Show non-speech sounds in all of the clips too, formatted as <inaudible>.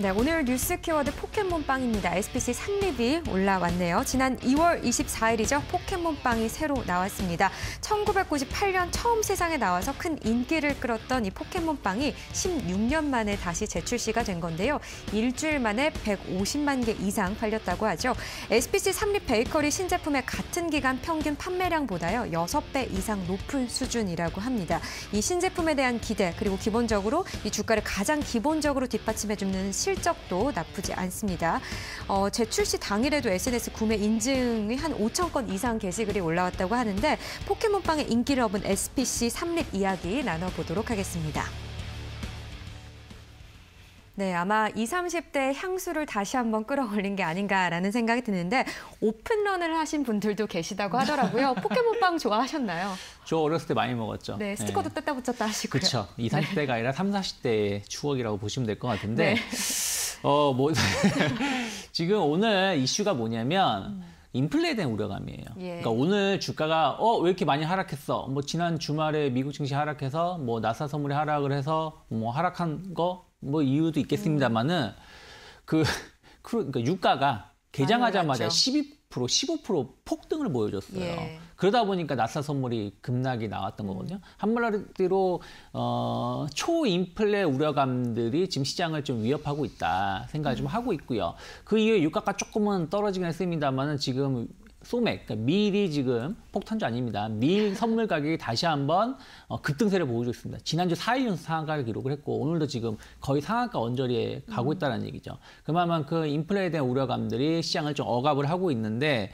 네, 오늘 뉴스 키워드 포켓몬빵입니다. SPC 삼립이 올라왔네요. 지난 2월 24일이죠. 포켓몬빵이 새로 나왔습니다. 1998년 처음 세상에 나와서 큰 인기를 끌었던 이 포켓몬빵이 16년 만에 다시 재출시가 된 건데요. 일주일 만에 150만 개 이상 팔렸다고 하죠. SPC 삼립 베이커리 신제품의 같은 기간 평균 판매량보다요. 6배 이상 높은 수준이라고 합니다. 이 신제품에 대한 기대 그리고 기본적으로 이 주가를 가장 기본적으로 뒷받침해주는 실적도 나쁘지 않습니다. 어, 재출시 당일에도 SNS 구매 인증이 한 5천 건 이상 게시글이 올라왔다고 하는데 포켓몬빵의 인기를 얻은 SPC 삼립 이야기 나눠보도록 하겠습니다. 네, 아마 20, 30대 향수를 다시 한번 끌어올린 게 아닌가라는 생각이 드는데 오픈런을 하신 분들도 계시다고 하더라고요. <laughs> 포켓몬빵 좋아하셨나요? 저 어렸을 때 많이 먹었죠. 네, 스티커도 네. 뗐다 붙였다 하시고요. 그렇죠. 20, 30대가 네. 아니라 3, 40대의 추억이라고 보시면 될 것 같은데 네. 어, 뭐 <laughs> 지금 오늘 이슈가 뭐냐면 인플레에 대한 우려감이에요. 예. 그러니까 오늘 주가가 어 왜 이렇게 많이 하락했어? 뭐 지난 주말에 미국 증시 하락해서 뭐 나사 선물이 하락을 해서 뭐 하락한 거 뭐 이유도 있겠습니다만은 그 그러니까 유가가 개장하자마자 12% 15% 폭등을 보여줬어요. 예. 그러다 보니까 나사 선물이 급락이 나왔던 음. 거거든요. 한마디로 어, 초인플레 우려감들이 지금 시장을 좀 위협하고 있다 생각을 음. 좀 하고 있고요. 그 이후에 유가가 조금은 떨어지긴 했습니다만은 지금 소맥, 그러니까 밀이 지금 폭탄주 아닙니다. 밀 <laughs> 선물 가격이 다시 한번 어, 급등세를 보여주고 있습니다. 지난주 4일 연속 상한가를 기록을 했고 오늘도 지금 거의 상한가 언저리에 가고 있다는 얘기죠. 그만큼 인플레에 대한 우려감들이 시장을 좀 억압을 하고 있는데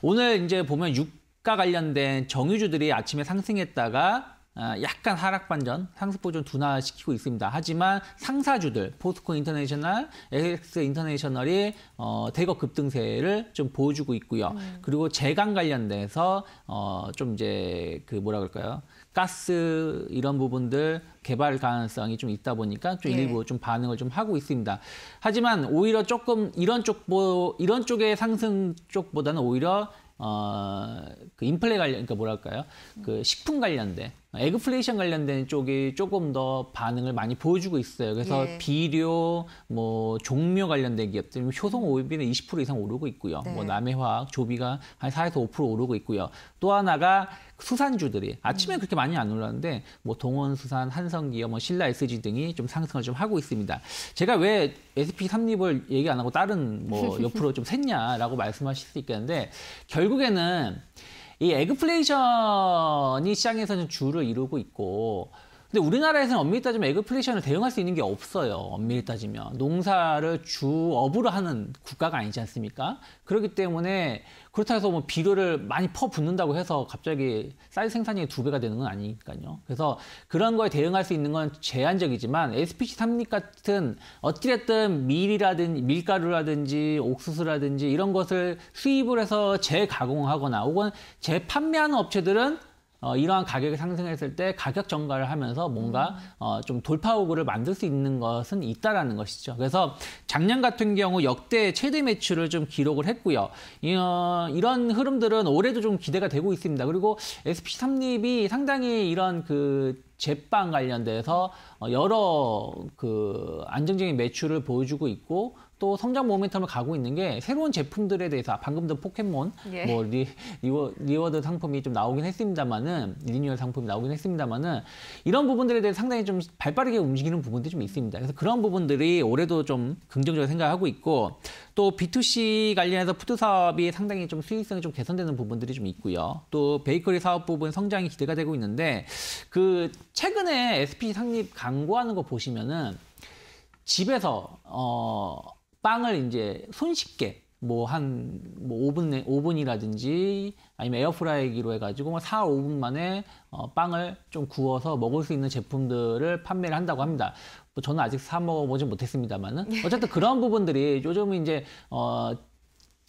오늘 이제 보면 유가 관련된 정유주들이 아침에 상승했다가 아, 약간 하락 반전, 상승폭 좀 둔화시키고 있습니다. 하지만 상사주들, 포스코 인터내셔널, LX 인터내셔널이 어, 대거 급등세를 좀 보여주고 있고요. 음. 그리고 제강 관련돼서 어, 좀 이제 그 뭐라 그럴까요? 가스 이런 부분들 개발 가능성이 좀 있다 보니까 좀 예. 일부 좀 반응을 좀 하고 있습니다. 하지만 오히려 조금 이런 쪽, 뭐, 이런 쪽의 상승 쪽보다는 오히려 어, 그 인플레 관련, 그러니까 뭐랄까요? 그 식품 관련된, 에그플레이션 관련된 쪽이 조금 더 반응을 많이 보여주고 있어요. 그래서 예. 비료, 뭐 종묘 관련된 기업들, 효성 오일비는 20% 이상 오르고 있고요. 네. 뭐 남해화학, 조비가 한 4에서 5% 오르고 있고요. 또 하나가 수산주들이 아침에 음. 그렇게 많이 안 올랐는데 뭐 동원수산, 한성기업, 뭐 신라 SG 등이 좀 상승을 좀 하고 있습니다. 제가 왜 SP 삼립을 얘기 안 하고 다른 뭐 <laughs> 옆으로 좀 샜냐라고 말씀하실 수 있겠는데 결국에는 이 애그플레이션이 시장에서는 주를 이루고 있고 근데 우리나라에서는 엄밀히 따지면 애그플레이션을 대응할 수 있는 게 없어요. 엄밀히 따지면. 농사를 주업으로 하는 국가가 아니지 않습니까? 그렇기 때문에 그렇다고 해서 뭐 비료를 많이 퍼붓는다고 해서 갑자기 쌀 생산량이 두 배가 되는 건 아니니까요. 그래서 그런 거에 대응할 수 있는 건 제한적이지만 SPC 삼립 같은 어찌됐든 밀이라든지 밀가루라든지 옥수수라든지 이런 것을 수입을 해서 재가공하거나 혹은 재판매하는 업체들은 어, 이러한 가격이 상승했을 때 가격 전가를 하면서 뭔가 음. 어, 좀 돌파구를 만들 수 있는 것은 있다라는 것이죠. 그래서 작년 같은 경우 역대 최대 매출을 좀 기록을 했고요. 어, 이런 흐름들은 올해도 좀 기대가 되고 있습니다. 그리고 SP 삼립이 상당히 이런 그 제빵 관련돼서 어, 여러 그 안정적인 매출을 보여주고 있고 또 성장 모멘텀을 가고 있는 게 새로운 제품들에 대해서 방금도 포켓몬 예. 뭐 리, 리워, reward 상품이 좀 나오긴 했습니다만은 리뉴얼 상품이 나오긴 했습니다만은 이런 부분들에 대해 서 상당히 좀 발빠르게 움직이는 부분들이 좀 있습니다. 그래서 그런 부분들이 올해도 좀 긍정적으로 생각하고 있고 또 B2C 관련해서 food 사업이 상당히 좀 수익성이 좀 개선되는 부분들이 좀 있고요. 또 베이커리 사업 부분 성장이 기대가 되고 있는데 그 최근에 SPC 삼립 광고하는 거 보시면은 집에서 어 빵을 이제 손쉽게 뭐 한뭐 뭐 5분 5분이라든지 아니면 에어프라이기로 해가지고 뭐 4, 5분 만에 어, 빵을 좀 구워서 먹을 수 있는 제품들을 판매를 한다고 합니다. 뭐 저는 아직 사 먹어보지 못했습니다만은 어쨌든 그런 부분들이 요즘은 이제 어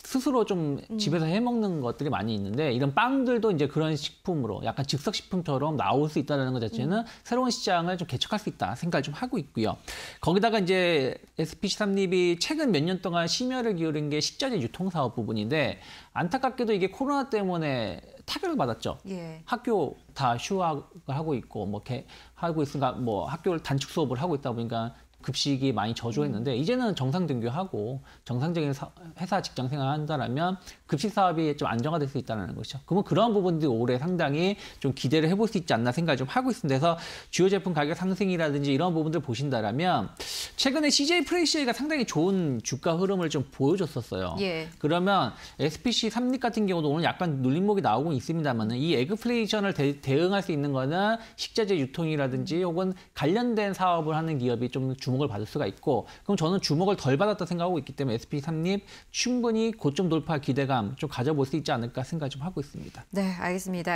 스스로 좀 음. 집에서 해 먹는 것들이 많이 있는데 이런 빵들도 이제 그런 식품으로 약간 즉석 식품처럼 나올 수 있다는 것 자체는 음. 새로운 시장을 좀 개척할 수 있다 생각을 좀 하고 있고요. 거기다가 이제 SPC 삼립이 최근 몇 년 동안 심혈을 기울인 게 식자재 유통 사업 부분인데 안타깝게도 이게 코로나 때문에 타격을 받았죠. 예. 학교 다 휴학을 하고 있고 뭐 이렇게 하고 있으니까 뭐 학교를 단축 수업을 하고 있다 보니까 급식이 많이 저조했는데 이제는 정상 등교하고 정상적인 사- 회사 직장 생활 한다라면 급식 사업이 좀 안정화될 수 있다는 것이죠. 그러면 그런 부분들이 올해 상당히 좀 기대를 해볼 수 있지 않나 생각을 좀 하고 있습니다. 그래서 주요 제품 가격 상승이라든지 이런 부분들 보신다라면 최근에 CJ 프레시가 상당히 좋은 주가 흐름을 좀 보여줬었어요. 예. 그러면 SPC 삼립 같은 경우도 오늘 약간 눌림목이 나오고 있습니다만 이 에그플레이션을 대, 대응할 수 있는 거는 식자재 유통이라든지 혹은 관련된 사업을 하는 기업이 좀 주목 을 받을 수가 있고 그럼 저는 주목을 덜 받았다 생각하고 있기 때문에 SPC 삼립 충분히 고점 돌파 기대감 좀 가져볼 수 있지 않을까 생각 좀 하고 있습니다. 네, 알겠습니다.